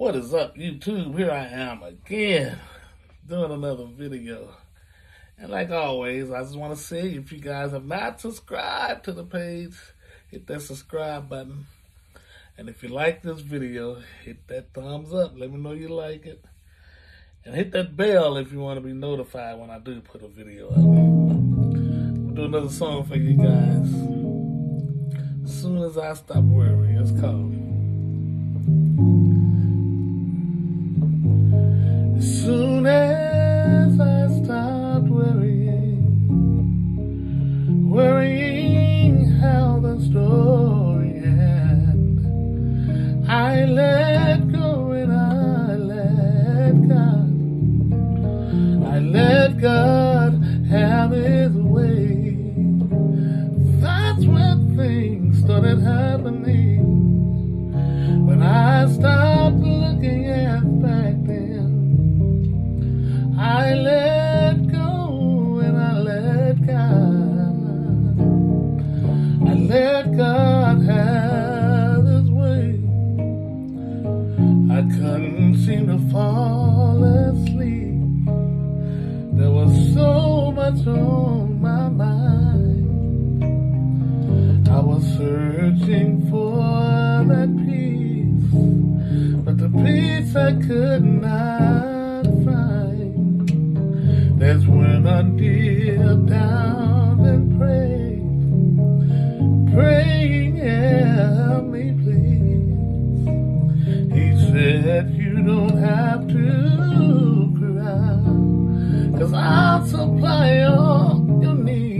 What is up, YouTube? Here I am again, doing another video. And like always, I just want to say, if you guys have not subscribed to the page, hit that subscribe button. And if you like this video, hit that thumbs up. Let me know you like it. And hit that bell if you want to be notified when I do put a video up. We'll do another song for you guys. As soon as I stop worrying, it's called. I let God have His way. That's when things started happening. When I stopped looking at back then. I let go and I let God. I let God have His way. I couldn't seem to fall much on my mind. I was searching for that peace, but the peace I could not find. That's when I did down and prayed, praying, help me please. He said, you don't have to cause I'll supply all your needs.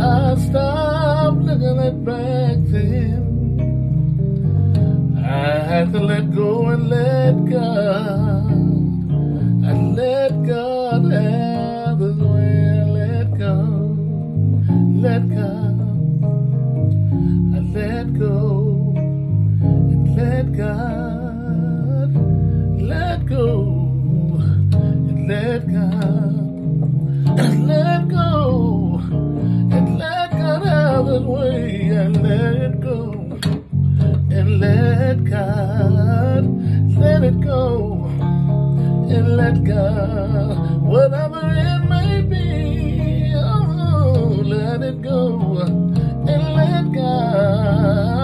I stopped looking at back then. I had to let go and let God. I let God have His way. Let God, let God. I let go and let God. His way. And let go and let God, let it go, and let God, whatever it may be, oh, let it go, and let God,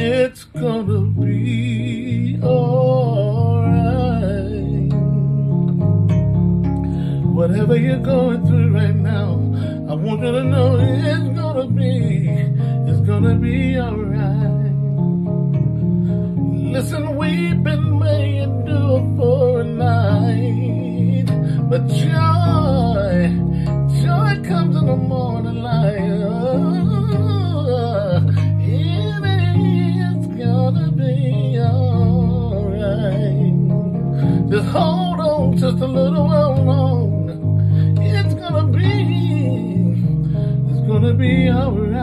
It's gonna be alright. Whatever you're going through right now, I want you to know it's gonna be, it's gonna be alright. Listen, just a little while longer. It's gonna be, it's gonna be alright.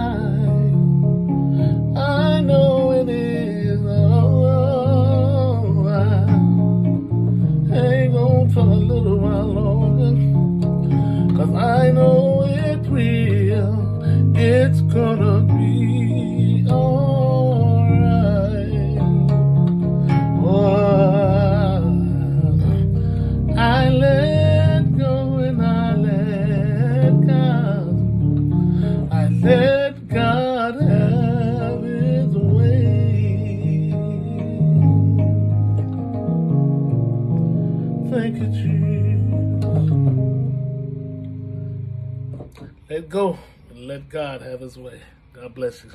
Thank you, Jesus. Let go and let God have his way. God bless you.